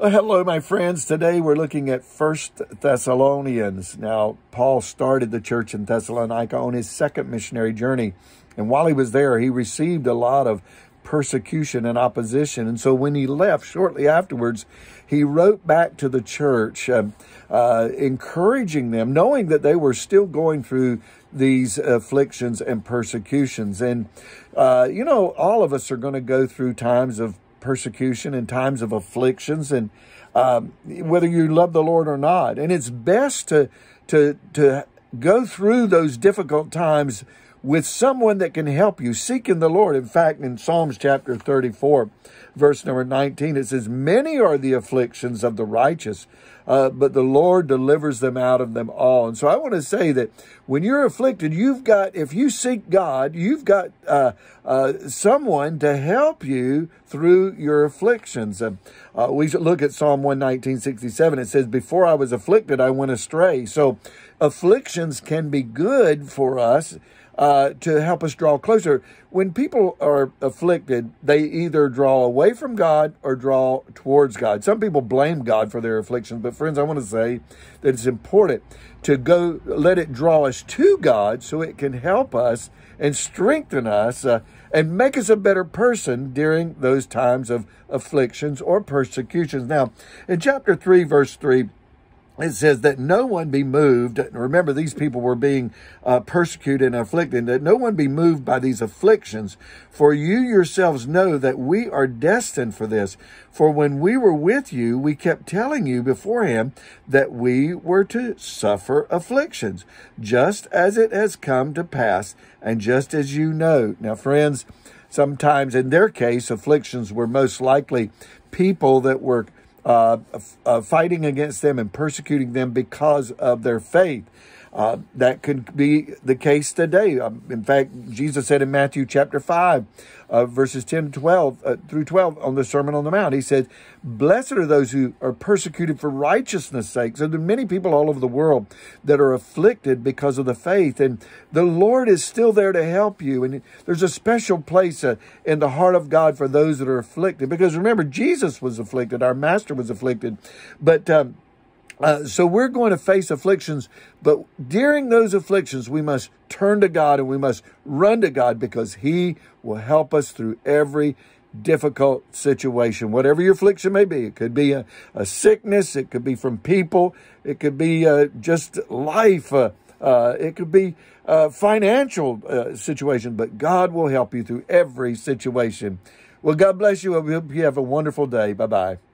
Well, hello, my friends. Today we're looking at First Thessalonians. Now, Paul started the church in Thessalonica on his second missionary journey. And while he was there, he received a lot of persecution and opposition. And so when he left shortly afterwards, he wrote back to the church, uh, uh, encouraging them, knowing that they were still going through these afflictions and persecutions. And, uh, you know, all of us are going to go through times of persecution and times of afflictions and um, whether you love the Lord or not. And it's best to, to, to go through those difficult times with someone that can help you, seeking the Lord. In fact, in Psalms chapter 34, verse number 19, it says, Many are the afflictions of the righteous, uh, but the Lord delivers them out of them all. And so I want to say that when you're afflicted, you've got, if you seek God, you've got uh, uh, someone to help you through your afflictions. Uh, we look at Psalm 119, 67. It says, Before I was afflicted, I went astray. So afflictions can be good for us uh, to help us draw closer. When people are afflicted, they either draw away from God or draw towards God. Some people blame God for their afflictions, but friends, I want to say that it's important to go let it draw us to God so it can help us and strengthen us uh, and make us a better person during those times of afflictions or persecutions. Now, in chapter 3, verse 3, it says that no one be moved. Remember, these people were being uh, persecuted and afflicted, that no one be moved by these afflictions. For you yourselves know that we are destined for this. For when we were with you, we kept telling you beforehand that we were to suffer afflictions, just as it has come to pass, and just as you know. Now, friends, sometimes in their case, afflictions were most likely people that were uh, uh, fighting against them and persecuting them because of their faith. Uh, that could be the case today. Um, in fact, Jesus said in Matthew chapter 5, uh, verses 10 to 12 uh, through 12 on the Sermon on the Mount, he said, Blessed are those who are persecuted for righteousness' sake. So there are many people all over the world that are afflicted because of the faith, and the Lord is still there to help you. And there's a special place uh, in the heart of God for those that are afflicted. Because remember, Jesus was afflicted, our Master was afflicted. But um, uh, so we're going to face afflictions, but during those afflictions, we must turn to God and we must run to God because He will help us through every difficult situation, whatever your affliction may be. It could be a, a sickness, it could be from people, it could be uh, just life, uh, uh it could be a financial uh, situation, but God will help you through every situation. Well, God bless you. I hope you have a wonderful day. Bye bye.